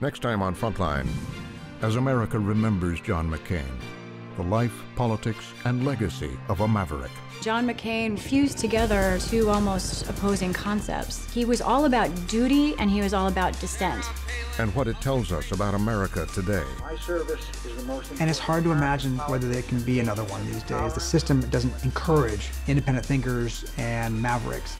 Next time on Frontline, as America remembers John McCain, the life, politics, and legacy of a maverick. John McCain fused together two almost opposing concepts. He was all about duty and he was all about dissent. And what it tells us about America today. My service is the most And it's hard to imagine whether there can be another one these days. The system doesn't encourage independent thinkers and mavericks.